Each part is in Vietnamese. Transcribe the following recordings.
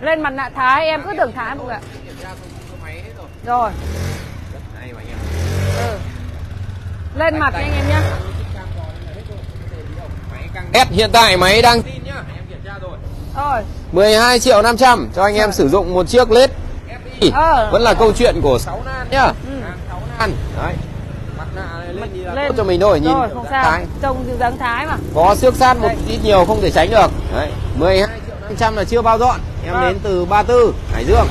lên mặt nạ thái em cứ tưởng thái mọi người rồi. Ừ. lên mặt anh em căng S hiện tại máy đang rồi. rồi 12 triệu 500 cho anh em sử dụng một chiếc led Ờ. vẫn là câu chuyện của 6 nan nhá. Ừ. Hàng 6 nan. Đấy. Mặt nạ lên là lên. cho mình thôi nhìn rồi không sao. Thái. trông dáng thái mà. Có xước sát một ít nhiều không thể tránh được. Đấy. 12 triệu 500 là chưa bao dọn. Em Vâng. đến từ 34 Hải Dương.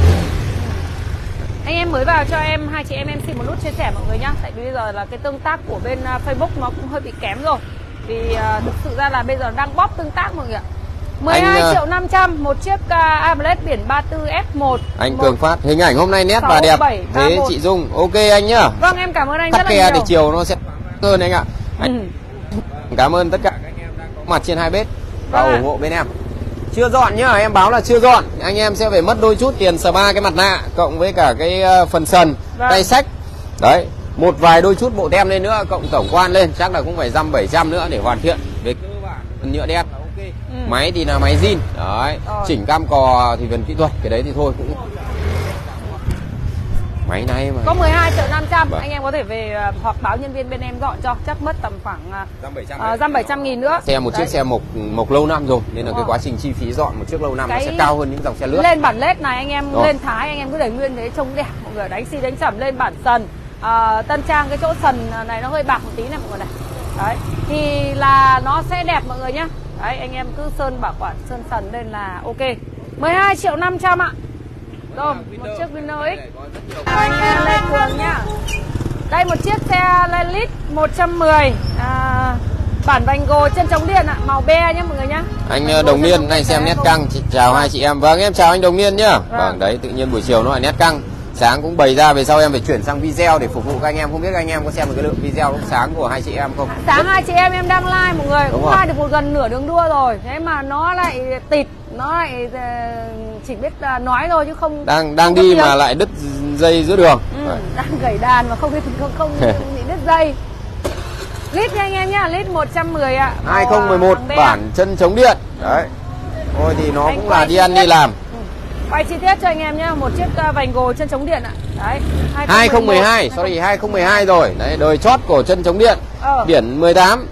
Anh em mới vào cho em hai chị em em xin một nút chia sẻ mọi người nhá. Tại vì bây giờ là cái tương tác của bên à, Facebook nó cũng hơi bị kém rồi. Vì à, thực sự ra là bây giờ đang bóp tương tác mọi người ạ. 12 Anh, à, triệu 500 một chiếc uh, Ablade biển 34 F1 anh Một- Cường Phát hình ảnh hôm nay nét sáu, và đẹp. bảy, ba, thế một. chị Dung ok anh nhá. Vâng em cảm ơn anh rất tắc là kè nhiều. thì chiều nó sẽ hơn anh ạ. Ừ. Cảm ơn tất cả. Các anh em đang có mặt trên hai bếp. Và Vâng ủng hộ bên em. Chưa dọn nhá, em báo là chưa dọn. Anh em sẽ phải mất đôi chút tiền spa cái mặt nạ cộng với cả cái ờ, phần sần, Vâng. tay sách. Đấy, một vài đôi chút bộ tem lên nữa cộng tổng quan lên chắc là cũng phải dăm 700 nữa để hoàn thiện. Về cơ bản phần nhựa đen là ok. Ừ. Máy thì là máy zin. Đấy, Rồi. chỉnh cam cò thì phần kỹ thuật cái đấy thì thôi cũng Máy này mà Có 12 triệu 500 Vâng. Anh em có thể về à, hoặc báo nhân viên bên em dọn cho Chắc mất tầm khoảng dăm 700. à, dăm 700 nghìn nữa Xe một Đấy. chiếc xe mộc mộc lâu năm rồi nên là Đúng cái rồi. quá trình chi phí dọn một chiếc lâu năm Cái- nó sẽ cao hơn những dòng xe lướt. Lên bản led này anh em Rồi. lên thái anh em cứ để nguyên thế trông đẹp mọi người đánh xi đánh chẩm lên bản sần à, tân trang cái chỗ sần này nó hơi bạc một tí này mọi người này đấy thì là nó sẽ đẹp mọi người nhá đấy anh em cứ sơn bảo quản sơn sần lên là ok 12 triệu 500 ạ rồi một chiếc Winner X. Anh lên cường nhá. Đây một chiếc xe Lelit 110 à, bản vành gồ chân chống điện ạ màu be nhá mọi người nhá. Anh Vành ờ, Đồng Niên này xem nét căng. Chị- Chào hai chị em. Vâng em chào anh Đồng Niên nhá. Vâng. Vâng đấy tự nhiên buổi chiều nó lại nét căng. Sáng cũng bày ra về sau em phải chuyển sang video để phục vụ các anh em. Không biết các anh em có xem được cái lượng video lúc sáng của hai chị em không? Sáng hai chị em em đang like mọi người. Đúng cũng like được một gần nửa đường đua rồi. Thế mà nó lại tịt nó lại ờ, chỉ biết ờ, nói thôi chứ không Đang đang không đi mà lại đứt dây giữa đường. Ừ, đang gảy đàn mà không biết không không bị đứt dây. Lít nha anh em nhá lít 110 ạ. Màu, 2011 ờ, bản chân chống điện. Đấy. Thôi thì nó Anh cũng là đi ăn đi làm. Ừ. quay chi tiết cho anh em nhá một chiếc vành gồ chân chống điện ạ. Đấy 2012 sorry 2012 rồi. Đấy đời chót của chân chống điện. Ờ. Biển 18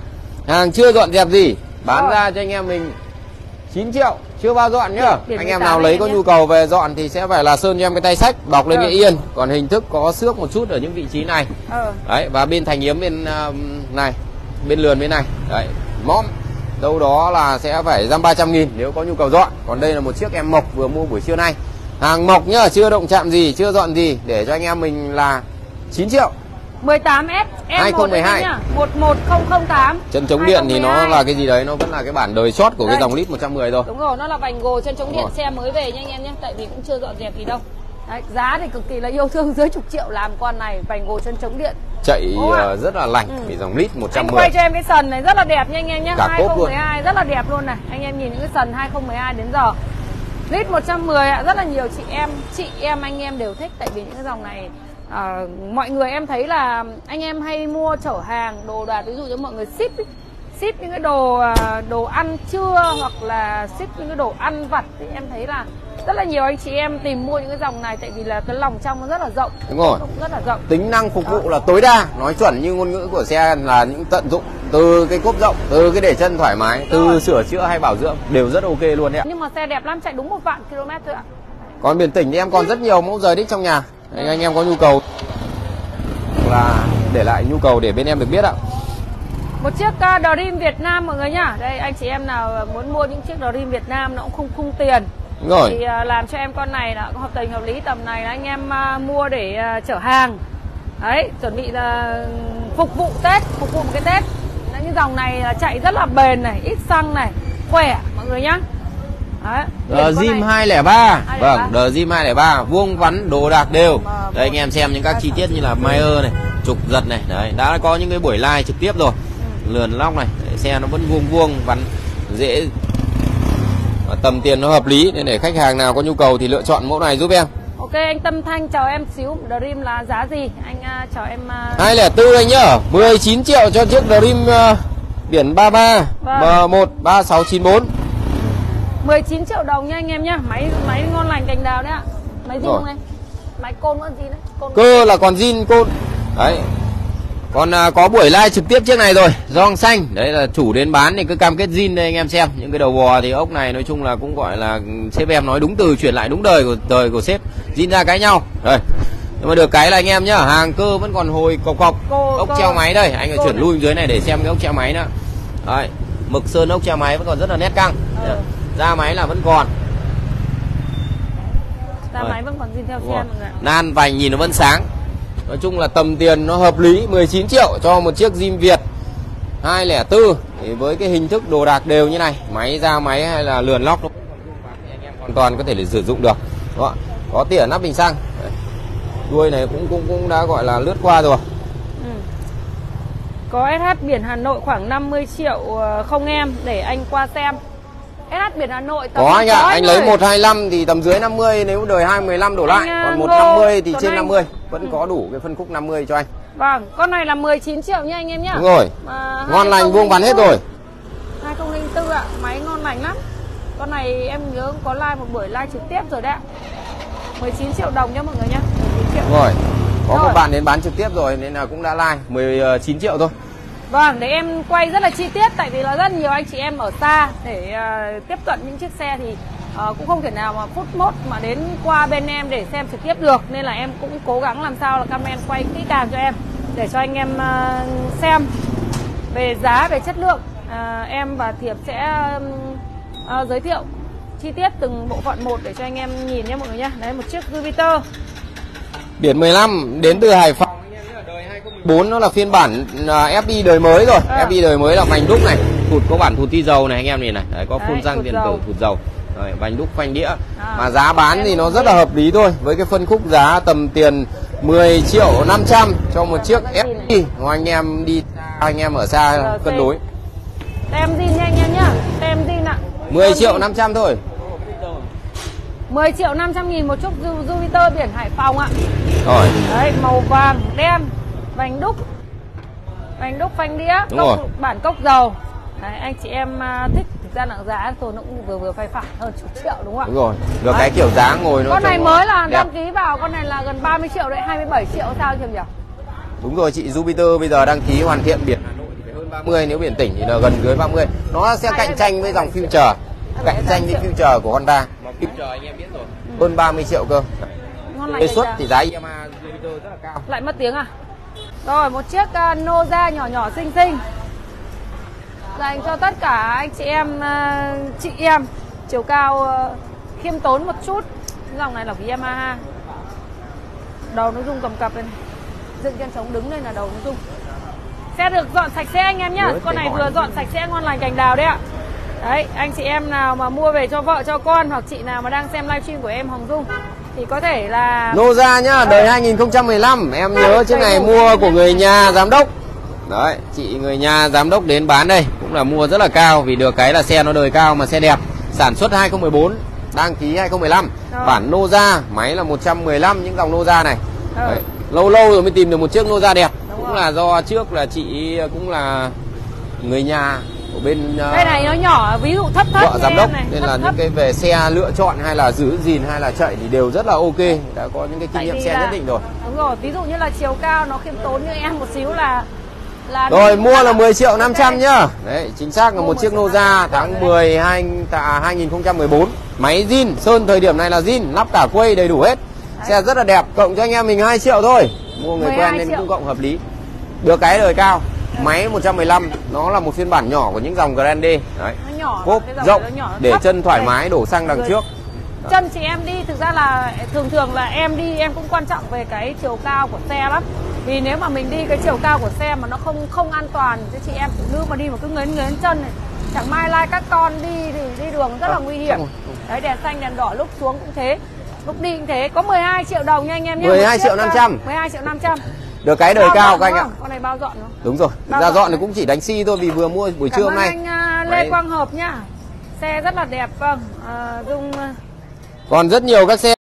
Hàng chưa dọn dẹp gì. Bán Ờ. ra cho anh em mình 9 triệu Chưa bao dọn nhá. Biển Anh em 18 nào lấy có nhé. nhu cầu về dọn Thì sẽ phải là sơn cho em cái tay sách Bọc lên Ờ. cái yên. Còn hình thức có xước một chút ở những vị trí này. Ờ. Đấy và bên thành yếm bên um, này Bên lườn bên này. Đấy mõm. Đâu đó là sẽ phải dăm 300 nghìn nếu có nhu cầu dọn. Còn đây là một chiếc em mộc vừa mua buổi trưa nay. Hàng mộc nhá chưa động chạm gì Chưa dọn gì. Để cho anh em mình là 9 triệu 18S em 2012. nhá 11008 Chân chống điện thì nó 2012. là cái gì đấy Nó vẫn là cái bản đời chót của cái Đây. dòng lít 110 thôi Đúng rồi, nó là vành gồ chân chống Đúng điện rồi. xe mới về nha anh em nhé Tại vì cũng chưa dọn dẹp gì đâu Đấy, giá thì cực kỳ là yêu thương dưới chục triệu làm con này vành gồ chân chống điện Chạy ờ, rất là lành Ừ. Vì dòng lít anh 110 quay cho em cái sần này rất là đẹp nha anh em nhé Cả cốp luôn. 2012 rất là đẹp luôn này anh em nhìn những cái sần 2012 đến giờ lít 110 ạ rất là nhiều chị em chị em anh em đều thích tại vì những cái dòng này à, mọi người em thấy là anh em hay mua chở hàng đồ đạc ví dụ như mọi người ship ý, ship những cái đồ à, đồ ăn trưa hoặc là ship những cái đồ ăn vặt thì em thấy là rất là nhiều anh chị em tìm mua những cái dòng này tại vì là cái lòng trong nó rất là rộng. Đúng rồi. cũng rất là rộng. Tính năng phục vụ là tối đa nói chuẩn như ngôn ngữ của xe là những tận dụng từ cái cốp rộng từ cái để chân thoải mái từ Rồi. sửa chữa hay bảo dưỡng đều rất ok luôn đấy ạ. Nhưng mà xe đẹp lắm chạy đúng một vạn km thôi ạ. Còn biển tỉnh thì em còn rất nhiều mẫu rời đích trong nhà Đấy, anh em có nhu cầu là để lại nhu cầu để bên em được biết ạ Một chiếc uh, Dream Việt Nam mọi người nhá. Đây anh chị em nào muốn mua những chiếc Dream Việt Nam nó cũng không khung tiền. đúng rồi Thì uh, làm cho em con này là hợp tình hợp lý tầm này là anh em uh, mua để uh, chở hàng. Đấy, chuẩn bị là phục vụ Tết, phục vụ một cái Tết. Những dòng này là chạy rất là bền này, ít xăng này, khỏe mọi người nhá. Đấy. Zim này- 203 203. Vâng, Đờ Zim 203 Vuông vắn đồ đạc đều. Mà Đây anh em xem những các chi tiết như là Mayer này Trục giật này. Đấy, đã có những cái buổi live trực tiếp rồi. Lườn lóc này Đấy, Xe nó vẫn vuông vuông vắn Dễ. Và Tầm tiền nó hợp lý Nên để khách hàng nào có nhu cầu thì lựa chọn mẫu này giúp em. Ok anh Tâm Thanh chào em xíu. Dream là giá gì? Anh uh, chào em uh, 204 anh nhá. 19 triệu cho chiếc Dream uh, biển 33 Vâng. M1 3694 19 triệu đồng nha anh em nhá. Máy máy ngon lành cành đào đấy ạ. Máy gì không này. Máy côn vẫn gì đấy? Côn cơ là còn zin côn. Đấy. Còn à, có buổi live trực tiếp trước này rồi. Giòn xanh. Đấy là chủ đến bán thì cứ cam kết zin đây anh em xem. Những cái đầu bò thì ốc này nói chung là cũng gọi là sếp em nói đúng từ chuyển lại đúng đời của đời của sếp. Zin ra cái nhau. Rồi. Nhưng mà được cái là anh em nhá hàng cơ vẫn còn hồi cọc cọc. Cô- ốc cô- treo máy đây. Anh phải chuyển lui dưới này để xem cái ốc treo máy nữa. Đấy. Mực sơn ốc treo máy vẫn còn rất là nét căng. Ờ. ra máy là vẫn còn. Ra máy vẫn còn zin theo xe mọi người ạ. nan vành nhìn nó vẫn sáng. Nói chung là tầm tiền nó hợp lý 19 triệu cho một chiếc Zim Việt 204 thì với cái hình thức đồ đạc đều như này máy ra máy hay là lườn lóc nó hoàn toàn có thể để sử dụng được. Đó có tỉa nắp bình xăng. Đuôi này cũng cũng cũng đã gọi là lướt qua rồi. Ừ. Có SH biển Hà Nội khoảng 50 triệu ờ, không em để anh qua xem. SH biển Hà Nội tầm có anh ạ có anh lấy ơi. 125 thì tầm dưới 50 nếu đời 215 đổ lại Anh, à, còn Ngô 150 thì Tuấn trên Anh. 50 vẫn Ừ. có đủ cái phân khúc 50 cho anh Vâng, con này là 19 triệu nha anh em nhá. đúng rồi Mà ngon lành vuông vắn hết 2004 rồi 2004 ạ, máy ngon lành lắm. Con này em nhớ có live một buổi live trực tiếp rồi đấy ạ. 19 triệu đồng nhá mọi người nhá. 19 triệu. Đúng rồi có Rồi. một bạn đến bán trực tiếp rồi nên là cũng đã like 19 triệu thôi Vâng, để em quay rất là chi tiết tại vì là rất nhiều anh chị em ở xa để uh, tiếp cận những chiếc xe thì uh, cũng không thể nào mà phút mốt mà đến qua bên em để xem trực tiếp được. Nên là em cũng cố gắng làm sao là camera quay kỹ càng cho em để cho anh em uh, xem về giá về chất lượng. Uh, em và Thiệp sẽ ừm, uh, giới thiệu chi tiết từng bộ phận một để cho anh em nhìn nhé mọi người nhé. Đấy một chiếc Jupiter. Biển 15 đến từ Hải Phòng anh em nhé, đời 2014 nó là phiên bản à, FD đời mới rồi. À. FD đời mới là vành đúc này. Thụt có bản thụt ti dầu này anh em nhìn này. Đấy, có Đấy, phun răng điện tử thụt dầu. Đấy, vành đúc phanh đĩa. À. mà giá bán thì nó rất là hợp lý thôi. Với cái phân khúc giá tầm tiền 10 triệu 500 cho một chiếc FD ngoài anh em đi xa, anh em ở xa cân đối. Tem zin nha anh em nhá. Tem zin ạ. 10 Tem triệu zin. 500 thôi. 10 triệu 500 nghìn một chút Ju- Jupiter biển Hải Phòng ạ. Rồi. Đấy màu vàng đen Vành đúc. Vành đúc phanh đĩa Đúng cốc, rồi. Bản cốc dầu. Đấy, anh chị em à, thích thực ra là giá tôi nó cũng vừa vừa phải phải hơn chục triệu đúng không ạ? Đúng rồi. Được Đấy. cái kiểu giá ngồi nó con này mới là đẹp. đăng ký vào con này là gần 30 triệu đấy 27 triệu sao chưa nhỉ? Đúng rồi chị Jupiter bây giờ đăng ký hoàn thiện biển Hà Nội thì phải hơn 30 nếu biển tỉnh thì là gần dưới 30 nó sẽ cạnh tranh với dòng Future cạnh tranh với Future của Honda. Mà Future anh em biết rồi. Hơn 30 triệu cơ. Ngon lành đề xuất thì giá Yamaha Jupiter rất là cao. Lại mất tiếng à rồi một chiếc uh, Noza nhỏ nhỏ xinh xinh. Dành cho tất cả anh chị em à, chị em. Chiều cao à, khiêm tốn một chút. Dòng này là của Yamaha. Đầu nó rung cầm cập lên. Dựng chân trống đứng lên là đầu nó rung. Sẽ được dọn sạch sẽ anh em nhá. Con này vừa dọn sạch sẽ ngon lành cành đào đấy ạ đấy anh chị em nào mà mua về cho vợ cho con hoặc chị nào mà đang xem livestream của em Hồng Dung thì có thể là Noza nhá đời 2015 em nhớ chiếc này mua của người nhà giám đốc đấy chị người nhà giám đốc đến bán đây cũng là mua rất là cao vì được cái là xe nó đời cao mà xe đẹp sản xuất 2014 đăng ký 2015 Rồi. bản Noza máy là 115 những dòng Noza này Ờ. Đấy. lâu lâu rồi mới tìm được một chiếc Noza đẹp Đúng cũng rồi. là do trước là chị cũng là người nhà của bên ờ, Đây này nó nhỏ ví dụ thấp thấp vợ giám đốc này, nên thấp là thấp. những cái về xe lựa chọn hay là giữ gìn hay là chạy thì đều rất là ok đã có những cái kinh nghiệm xe là- nhất định rồi Đúng rồi, ví dụ như là chiều cao nó khiêm tốn như em một xíu là là Rồi mua là 10 triệu 500 nhá. Đấy, chính xác là một 10 chiếc Noza 500 tháng đấy. 10 hai, tạ 2014. Máy zin, sơn thời điểm này là zin, lắp cả quay đầy đủ hết. Xe rất là đẹp, cộng cho anh em mình 2 triệu thôi. Mua người 12 quen nên triệu. cũng cộng hợp lý. Được cái đời cao. Máy 115, nó là một phiên bản nhỏ của những dòng Grande. Đấy. nó nhỏ Cốp rộng nhỏ, để thấp. chân thoải mái đổ xăng đằng Rồi. trước. Chân chị em đi thực ra là thường thường là em đi em cũng quan trọng về cái chiều cao của xe lắm. Vì nếu mà mình đi cái chiều cao của xe mà nó không không an toàn cho chị em phụ nữ mà đi mà cứ ngến ngến chân này chẳng may lai các con đi thì đi đường rất là À, nguy hiểm. Đấy đèn xanh đèn đỏ lúc xuống cũng thế. Lúc đi cũng thế. Có 12 triệu đồng nha anh em nhé. 12 triệu 500. 12 triệu 500. Được cái đời Bao cao các anh ạ. Con này bao dọn không? Đúng rồi. Bao Ra dọn dọn thì đấy. cũng chỉ đánh xi thôi vì vừa mua buổi Cảm trưa hôm nay. anh à, Lê Đấy. Quang Hợp nhá. Xe rất là đẹp vâng. À, Dung à, Còn rất nhiều các xe